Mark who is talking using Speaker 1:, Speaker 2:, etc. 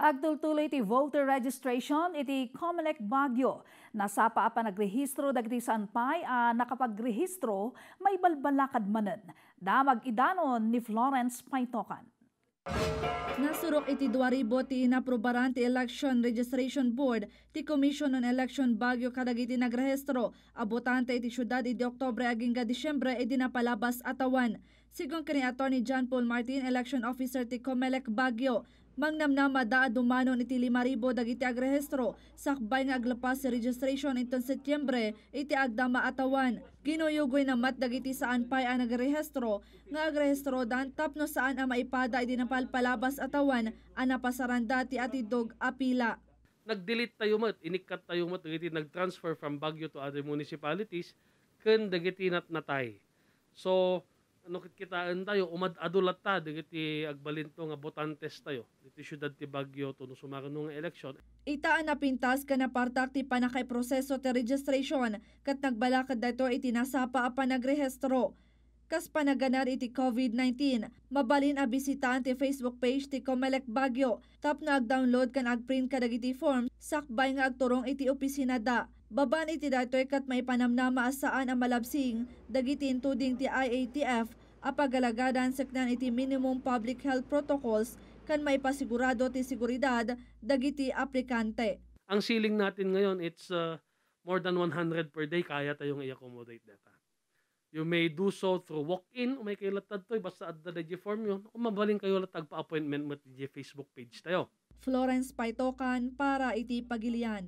Speaker 1: Agtultuloy iti voter registration iti Comelec Baguio. Nasapa pa nagrehistro dagiti sanpay a nakapagrehistro may balbalakad manen. Damag idanon ni Florence Paitokan.
Speaker 2: Nasurok iti duaribo ti inaprobaran ti Election Registration Board ti Commission on Election Baguio kadagiti nagrehistro abotante iti syudad iti Oktobre aging ga Disyembre iti napalabas atawan. Sigon kini Attorney John Paul Martin, Election Officer ti Comelec Baguio, mangnamnama da dumanon iti 5,000 dagiti agrehistro sakbay nga aglapas si registration inton Setyembre iti agdama atawan. Ginuyugoy na mat dagiti saan pay ang nagrehistro nga agrehistro dan tapno saan ang maipada iti napalpalabas atawan ang napasaranda ti atidog apila.
Speaker 3: nag-delete tayo mat, inikat tayo mat, dagiti nag-transfer from Baguio to other municipalities, ken dagiti nat natay. So, ano kit kitaan tayo, umad adulat ta, dagiti agbalinto nga botantes tayo, diti syudad ti Baguio, to no sumarano nga eleksyon.
Speaker 2: Itaan na pintas ka na partak ti panakay proseso ti registration kat nagbalakad dato iti nasapa a panagrehistro. Kas panaganar iti COVID-19, mabalin a bisitahan ti Facebook page ti Comelec Baguio. Tap na ag-download kan ag-print ka dagiti form, sakbay nga agturong iti opisina da. Baban iti datoy kat may panamnama asaan ang malabsing, dagiti intuding ti IATF, apagalagadan seknan iti minimum public health protocols kan may pasigurado ti seguridad dagiti aplikante.
Speaker 3: Ang ceiling natin ngayon, it's uh, more than 100 per day, kaya tayong i-accommodate data. You may do so through walk-in, o may kailatad to, basta at the form yun, o mabaling kayo latag pa-appointment mo ti Facebook page tayo.
Speaker 2: Florence Paitokan para iti pagilian.